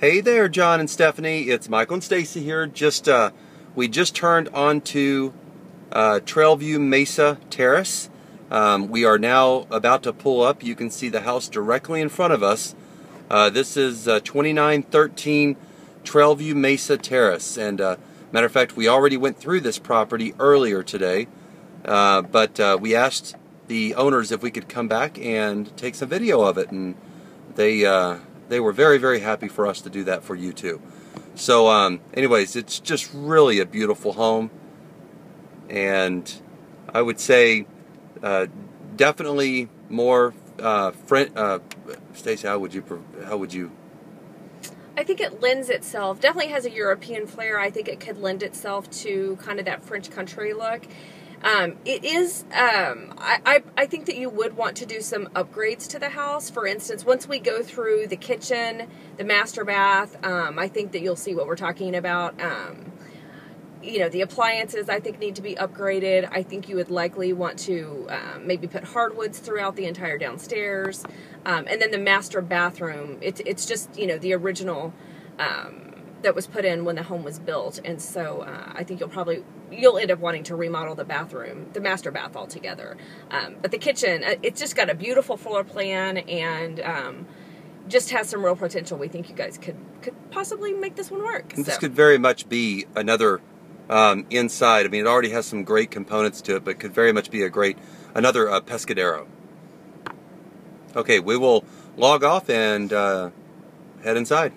Hey there, John and Stephanie. It's Michael and Stacy here. Just uh, we just turned onto uh, Trailview Mesa Terrace. Um, we are now about to pull up. You can see the house directly in front of us. Uh, this is uh, 2913 Trailview Mesa Terrace, and uh, matter of fact, we already went through this property earlier today. Uh, but we asked the owners if we could come back and take some video of it, and they they were very, very happy for us to do that for you too. So, um, anyways, it's just really a beautiful home, and I would say uh, definitely more uh, friend. Uh, Stacey, how would you how would you? I think it lends itself. Definitely has a European flair. I think it could lend itself to kind of that French country look. Um, it is, um, I, I, I, think that you would want to do some upgrades to the house. For instance, once we go through the kitchen, the master bath, um, I think that you'll see what we're talking about. Um, you know, the appliances I think need to be upgraded. I think you would likely want to um, maybe put hardwoods throughout the entire downstairs. Um, and then the master bathroom, it's, it's just, you know, the original that was put in when the home was built, and so uh, I think you'll probably you'll end up wanting to remodel the bathroom, the master bath altogether. Um, but the kitchen, uh, it's just got a beautiful floor plan and um, just has some real potential. We think you guys could could possibly make this one work. So. This could very much be another um, inside. I mean, it already has some great components to it, but could very much be a great another uh, pescadero. Okay, we will log off and uh, head inside.